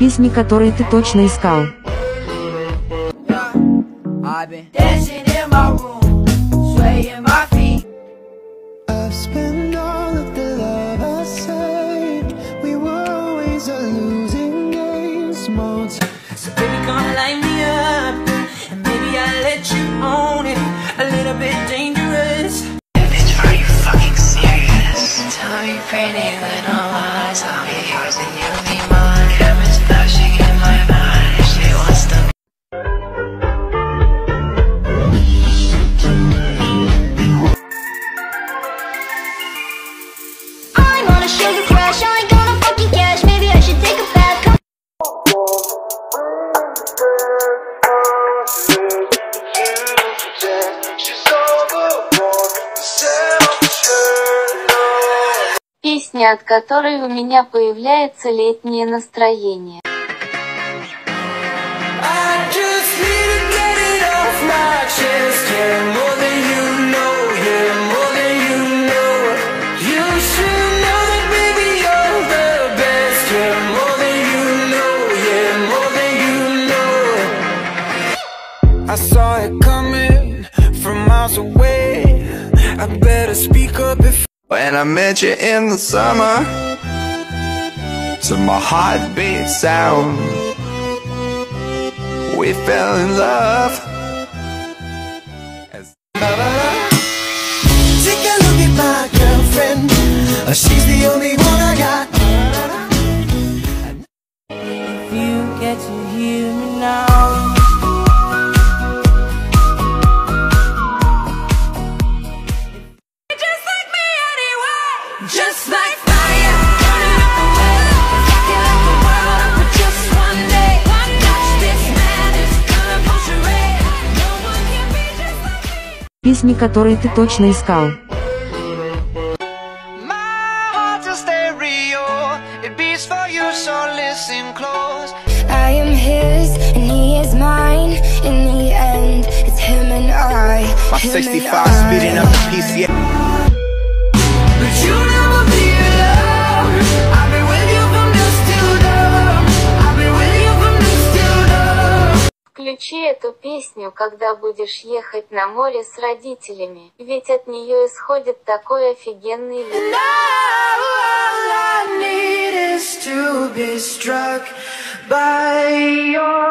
Письме, которые ты точно искал. So baby, come light me up, and maybe I'll let you own than you know. Yeah, more than you know. I saw it coming from miles away. I better speak up if. When I met you in the summer To my heartbeat sound We fell in love Письме, которые ты точно искал. My heart's a stereo It beats for you so listen close I am his and he is mine. In the end, it's him and I. My him 65 and I. speeding up the PCA Включи эту песню, когда будешь ехать на море с родителями, ведь от нее исходит такой офигенный вид. All I need is to be struck by your.